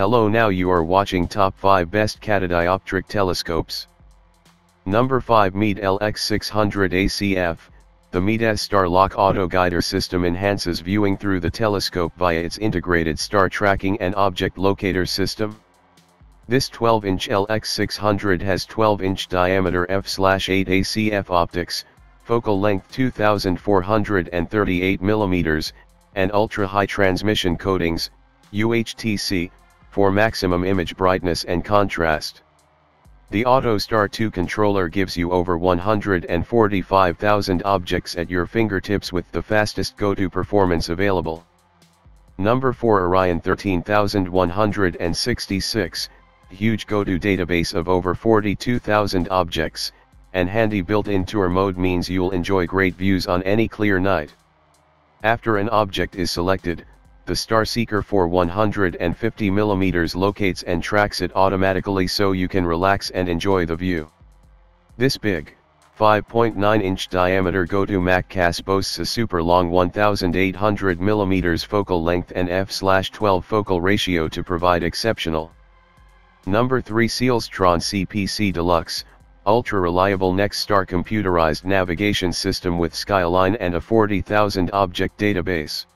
Hello now you are watching top 5 best catadioptric telescopes. Number 5 Meade LX600 ACF, the Meade S-Star Lock Auto Guider system enhances viewing through the telescope via its integrated star tracking and object locator system. This 12-inch LX600 has 12-inch diameter f/8 ACF optics, focal length 2438 mm, and ultra-high transmission coatings, UHTC, for maximum image brightness and contrast. The AutoStar 2 controller gives you over 145,000 objects at your fingertips with the fastest go-to performance available. Number 4 Orion 13166, huge go-to database of over 42,000 objects, and handy built-in tour mode means you'll enjoy great views on any clear night. After an object is selected, the Star Seeker for 150 mm locates and tracks it automatically so you can relax and enjoy the view. This big, 5.9 inch diameter GoTo Mak-Cass boasts a super long 1800 mm focal length and f/12 focal ratio to provide exceptional. Number 3 Celestron CPC Deluxe, ultra reliable NexStar computerized navigation system with SkyAlign and a 40,000 object database.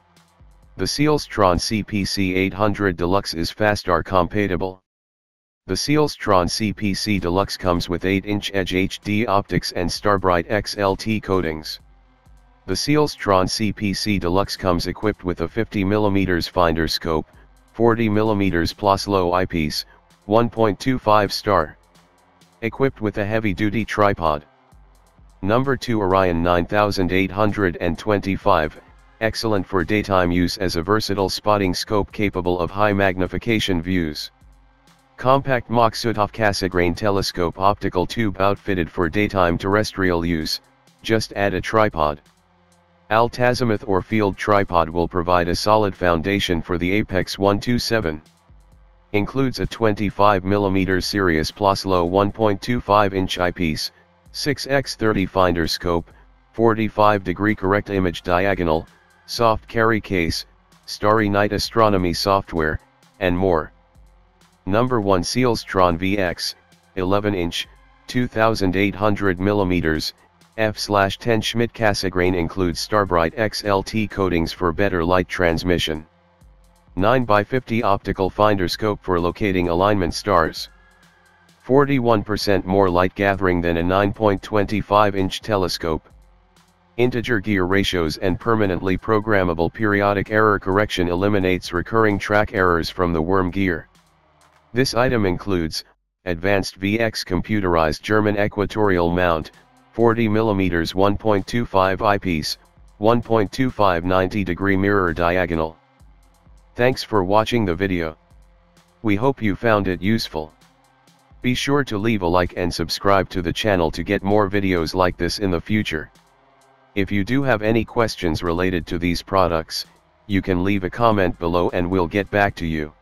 The Celestron CPC 800 Deluxe is FastStar compatible. The Celestron CPC Deluxe comes with 8-inch Edge HD optics and Starbright XLT coatings. The Celestron CPC Deluxe comes equipped with a 50mm finder scope, 40mm Plossl eyepiece, 1.25 star. Equipped with a heavy-duty tripod. Number 2 Orion 9825, excellent for daytime use as a versatile spotting scope capable of high magnification views. Compact Maksutov Cassegrain telescope optical tube outfitted for daytime terrestrial use, just add a tripod. Altazimuth or field tripod will provide a solid foundation for the Apex 127. Includes a 25mm Sirius Plossl 1.25 inch eyepiece, 6x30 finder scope, 45 degree correct image diagonal, soft carry case, Starry Night astronomy software, and more. Number 1 Celestron VX, 11 inch, 2800 mm, f/10 Schmidt Cassegrain includes Starbright XLT coatings for better light transmission. 9x50 optical finder scope for locating alignment stars. 41% more light gathering than a 9.25 inch telescope. Integer gear ratios and permanently programmable periodic error correction eliminates recurring track errors from the worm gear. This item includes, Advanced VX computerized German equatorial mount, 40 mm 1.25 eyepiece, 1.25 90 degree mirror diagonal. Thanks for watching the video. We hope you found it useful. Be sure to leave a like and subscribe to the channel to get more videos like this in the future. If you do have any questions related to these products, you can leave a comment below and we'll get back to you.